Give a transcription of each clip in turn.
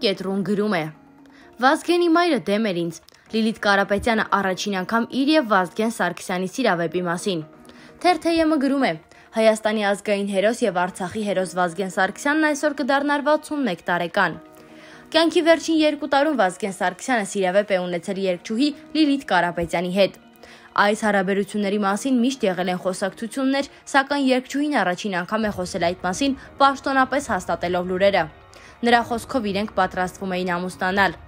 Կետրուն գրում է. Վազգենի մայրը դեմ էր ինձ։ Լիլիթ Կարապետյանը առաջին անգամ իր եւ Վազգեն Սարգսյանի սիրավեպի մասին։ Թերթեյը գրում է. Հայաստանի ազգային հերոս եւ Արցախի հերոս Վազգեն Սարգսյանն այսօր կդառնար 61 տարեկան։ Կյանքի վերջին երկու տարում Վազգեն Սարգսյանը սիրավեպ է ունեցել երկչուհի Լիլիթ Կարապետյանի հետ։ Այս հարաբերությունների մասին միշտ եղել են խոսակցություններ, սակայն երկչուհին առաջին անգամ է խոսել այդ մասին, պաշտոնապես հաստատելով լուրերը։ Նրա խոսքով իրենք պատրաստվում էին ամուսնանալ։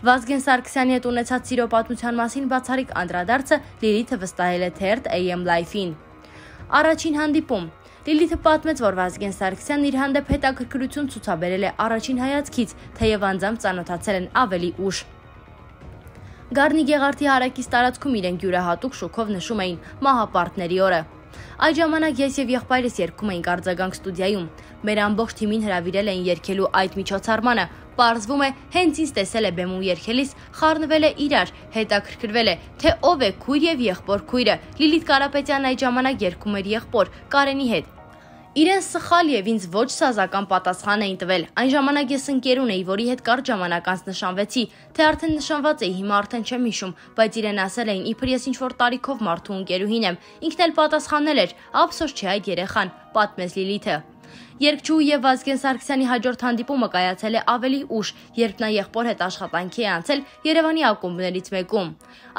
Վազգեն Սարգսյանի հետ ունեցած սիրո պատմության մասին բացառիկ անդրադարձը Լիլիթը վստահել է թերթ AM Life-ին։ Առաջին հանդիպում Լիլիթը պատմեց, որ Վազգեն Սարգսյանն իր հանդեպ հետաքրքրություն ցուցաբերել է առաջին հայացքից, թեև անձամբ ծանոթացել են ավելի ուշ։ Գառնի Գեղարդի հարակից տարածքում իրենք յուրահատուկ շոքով նշում էին մահապարտների օրը։ Այդ ժամանակ ես եւ եղբայրս երգում էինք արձագանք ստուդիայում։ Մեր ամբողջ թիմին հրավիրել էին երգելու այդ միջոցառմանը։ Պարզվում է, հենց ինձ տեսել է բեմում երգելիս, խառնվել է իրար, հետաքրքրվել է, թե ով է քույր եւ եղբոր քույրը։ Լիլիթ Կարապետյանն այդ ժամանակ երգում էր եղբոր Կարենի հետ։ Իրեն սխալ եւ ինձ ոչ սազական պատասխան էին տվել։ Այն ժամանակ ես ընկեր ունեի, որի հետ կարճ ժամանակ անց նշանվեցի, թե արդեն նշանված էի, հիմա արդեն չեմ հիշում, բայց իրեն ասել էին, իբր ես ինչ որ տարիքով մարդու ընկերուհին եմ։ Ինքն էլ պատասխանել էր. «Ափսոս չէ այդ երեխան», պատմեց Լիլիթը։ Երկչուհի եւ Վազգեն Սարգսյանի հաջորդ հանդիպումը կայացել է ավելի ուշ, երբ նա եղբոր հետ աշխատանքի է անցել Երևանի ակումբներից մեկում։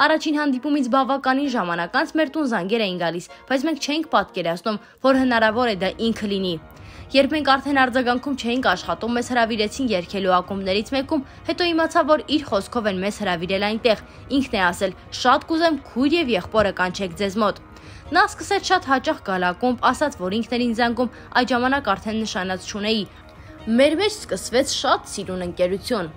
Առաջին հանդիպումից բավականին ժամանակ անց մեր տուն զանգեր էին գալիս, բայց մենք չէինք պատկերացնում, որ հնարավոր է դա ինքը լինի։ Երբ մենք արդեն արձագանքում չէինք աշխատում, մեզ հravirեցին երկելու ակումբներից մեկում, հետո իմացա, որ իր խոսքով են մեզ հravirել այնտեղ։ Ինքն է ասել. «Շատ կուզեմ քույր եւ եղբորը կանչեք ձեզ մոտ»։ Նա սկսեց շատ հաճախ գալ ակումբ, ասաց, որ ինքն էր ինձ զանգում, այդ ժամանակ արդեն նշանած չունեի։ Մեր մեջ սկսվեց շատ սիրուն ընկերություն։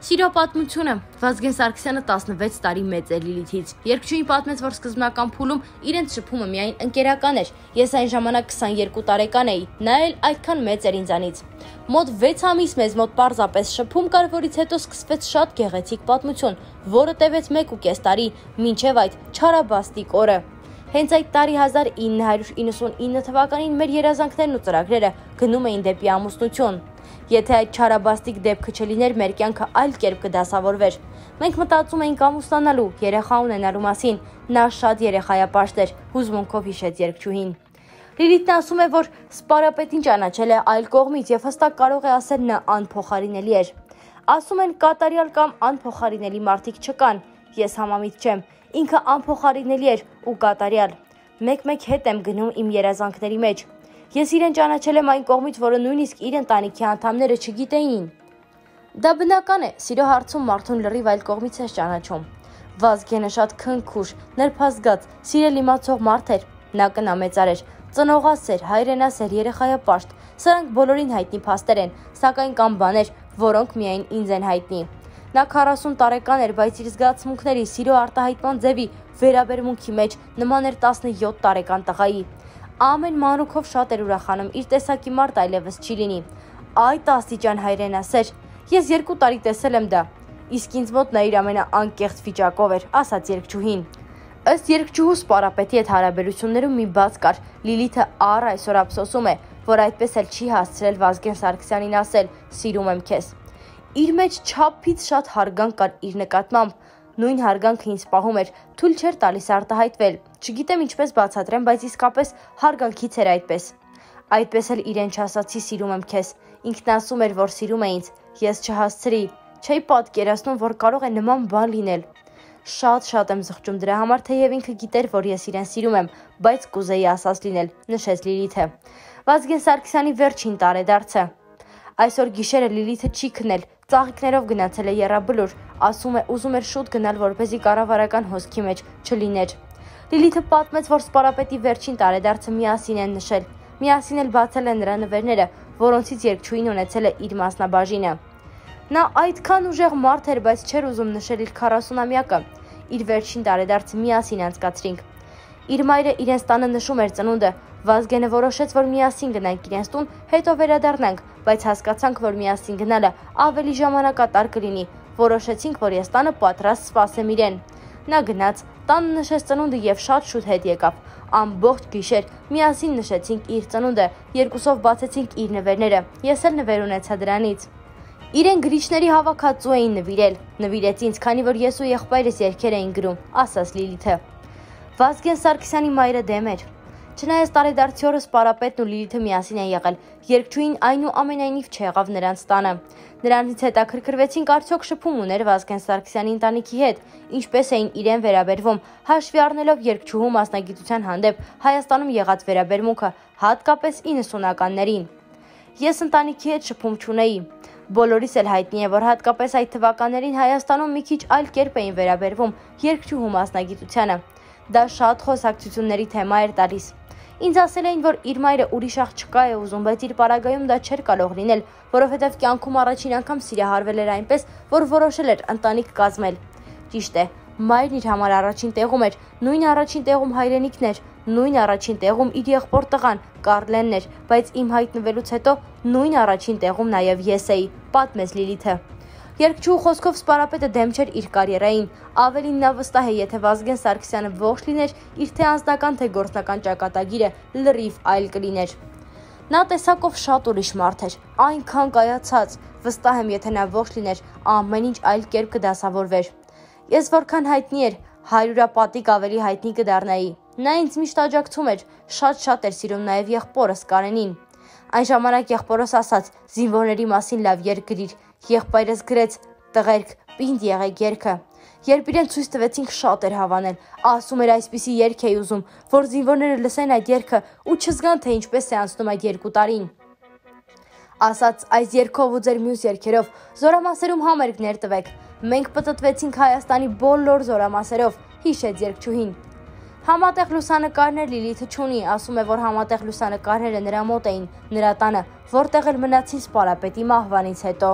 Սիրո պատմությունը Վազգեն Սարգսյանը 16 տարի մեծ է Լիլիթից։ Երկչույն պատմեց, որ սկզբնական փուլում իրենց շփումը միայն ընկերական էր։ Ես այն ժամանակ 22 տարեկան էի, նա էլ այդքան մեծ էր ինձանից։ Մոտ 6 ամիս մեզ մոտ պարզապես շփում կար, որից հետո սկսվեց շատ գեղեցիկ պատմություն, որը տևեց 1.5 տարի, մինչև այդ չարաբաստիկ օրը։ Հենց այդ տարի 1999 թվականին մեր երազանքներն ու ծրագրերը գնում էին դեպի ամուսնություն։ Եթե այդ չարաբաստիկ դեպքը չլիներ, մեր կյանքը այլ կերպ կդասավորվեր։ Մենք մտածում էինք ամուսնանալու, երեխա ունենալու մասին։ Նա շատ երեխայապաշտ էր, հուզմունքով հիշեց երկչուհին։ Լիլիթն ասում է, որ սպարապետին ճանաչել է այլ կողմից եւ հստակ կարող է ասել նա անփոխարինելի էր։ Ասում են կատարյալ կամ անփոխարինելի մարդիկ չկան։ Ես համամիտ չեմ ինքը անփոխարինելի էր ու կատարյալ։ Մեկ-մեկ հետ եմ գնում իմ երազանքների մեջ։ Ես իրեն ճանաչել եմ այն կողմից, որը նույնիսկ իր ընտանիքի անդամները չգիտեին։ Դա բնական է, սիրո հարցում մարդուն լրիվ այլ կողմից է ճանաչում։ Վազգենը շատ քնքուշ, ներփազգած, սիրել իմացող մարդ էր։ Նա կնամեծար էր, ծնողասեր, հայրենասեր, երեխայապաշտ։ Սրանք բոլորին հայտնի փաստեր են, սակայն կան բաներ, որոնք միայն ինձ են հայտնի։ Նա 40 տարեկան էր, բայց իր զգացմունքների, սիրո արտահայտման ձևի վերաբերմունքի մեջ նման էր 17 տարեկան տղայի։ Ամեն մանրուքով շատ էր ուրախանում, իր տեսակի մարդ այլևս չի լինի։ Այդ աստիճան հայրենասեր։ Ես երկու տարի տեսել եմ դա։ Իսկ ինձ մոտ նա իր ամենաանկեղծ վիճակով էր, ասաց երկչուհին։ Ըստ երկչուհու սպարապետի հետ հարաբերություններում մի բաց կար։ Լիլիթը առ այսօր ափսոսում է, որ այդպես էլ չի հասցրել Վազգեն Սարգսյանին ասել՝ «Սիրում եմ քեզ»։ Իր մեջ չափից շատ հարգանք կար իր նկատմամբ։ Նույն հարգանքը ինձ պահում էր, թույլ չէր տալիս արտահայտվել։ Չգիտեմ ինչպես բացատրեմ, բայց իսկապես հարգանքից էր այդպես։ Այդպես էլ իրեն չասացի սիրում եմ քեզ։ Ինքն ասում էր, որ սիրում է ինձ։ Ես չհասցրի։ Չէի պատկերացնում, որ կարող է նման բան լինել։ Շատ-շատ եմ զղջում դրա համար, թեև ինքը գիտեր, որ ես իրեն սիրում եմ, բայց կուզեի ասած լինել, նշեց Լիլիթը։ Վազգեն Սարգսյանի վերջին տարեդարձը։ Այսօր գիշերը Լիլիթը չի քնել, Ծաղիկներով գնացել է Եռաբլուր, ասում է ուզում էր շուտ գնալ, որպեսզի կառավարական հոսքի մեջ չլիներ։ Լիլիթը պատմեց, որ սպարապետի վերջին տարեդարձը միասին են նշել։ Միասին էլ բացել են նրա նվերները, որոնցից երկչույն ունեցել է իր մասնաբաժինը։ Նա այդքան ուժեղ մարդ էր, բայց չէր ուզում նշել իր 40-ամյակը։ Իր վերջին տարեդարձը միասին անցկացրինք։ Իր մայրը իրենց տանը նշում էր ծնունդը, Վազգենը որոշեց, որ միասին գնանք իրենց տուն, հետո վերադառնանք, բայց հասկացանք, որ միասին գնալը ավելի ժամանակատար կլինի։ Որոշեցինք, որ ես տանը պատրաստ սպասեմ իրեն։ Նա գնաց, տանը նշեց ծնունդը եւ շատ շուտ հետ եկավ։ Ամբողջ գիշեր միասին նշեցինք իր ծնունդը, երկուսով բացեցինք իր նվերները։ Ես էլ նվեր ունեցա դրանից։ Իրեն գրիչների հավաքածու էին նվիրել։ Նվիրեց ինձ, քանի որ ես ու եղբայրս երկեր էին գրում, ասաց Լիլիթը։ Վազգեն Սարգսյանի մայրը դեմ էր։ Չնայած տարեդարձի օրը Սպարապետն ու Լիլիթը միասին են եղել, երկչույն այնուամենայնիվ չեղավ նրանց տանը։ Նրանից հետաքրքրվեցինք արդյոք շփում ուներ Վազգեն Սարգսյանի ընտանիքի հետ, ինչպես էին իրեն վերաբերվում, հաշվի առնելով երկչուհու մասնագիտության հանդեպ Հայաստանում եղած վերաբերմունքը, հատկապես 90-ականներին։ Ես ընտանիքի հետ շփում չունեի։ Բոլորիս էլ հայտնի է, որ հատկապես այդ թվականներին Հայաստանում մի քիչ այլ կերպ էին վերաբերվում երկչուհու մասնագիտությանը։ Դա շատ խոսակցությունների թեմա էր տալիս։ Ինձ ասել էին, որ իր մայրը ուրիշ աղջկա է ուզում, բայց իր պարագայում դա չէր կարող լինել, որովհետև կյանքում առաջին անգամ սիրահարվել էր այնպես, որ որոշել էր ընտանիք կազմել։ Ճիշտ է, մայրն իր համար առաջին տեղում էր, նույն առաջին տեղում հայրենիքն էր, նույն առաջին տեղում իր եղբոր տղան Կարլենն էր, բայց իմ հայտնվելուց հետո նույն առաջին տեղում նաև ես էի, պատմեց Լիլիթը։ Երկչու խոսքով Սպարապետը դեմ չէր իր կարիերային, ավելին նա վստահ է, եթե Վազգեն Սարգսյանը ողջ լիներ, իր թե անձնական թե գործնական ճակատագիրը լրիվ այլ կլիներ։ Նա տեսակով շատ ուրիշ մարդ էր, այնքան կայացած, վստահ եմ, եթե նա ողջ լիներ, ամեն ինչ այլ կերպ կդասավորվեր։ Ես որքան հայտնի էր, հարյուրապատիկ ավելի հայտնի կդառնայի։ Նա ինձ միշտ աջակցում էր, շատ-շատ էր սիրում նաև եղբորս Կարենին։ Այն ժամանակ եղբորս ասաց. «Զինվորների մասին լավ երգ գրիր»։ Եղբայրս գրեց. «Տղերք, պինդ եղեք երգը»։ Երբ իրեն ցույց տվեցինք, շատ էր հավանել։ Ասում էր այսպիսի երգ էի ուզում, որ զինվորները լսեն այդ երգը ու չզգան, թե ինչպես է անցնում այդ երկու տարին ասաց այս երկով ու ձեր մյուս երկերով զորամասերում համերգներ տվեք։ Մենք պտտվեցինք Հայաստանի բոլոր զորամասերով, հիշեց երկչուհին։ Համատեղ լուսանկարներ Լիլիթը ճունի, ասում է, որ համատեղ լուսանկարները նրա մոտ էին, նրա տանը, որտեղ էլ մնացին սպարապետի մահվանից հետո։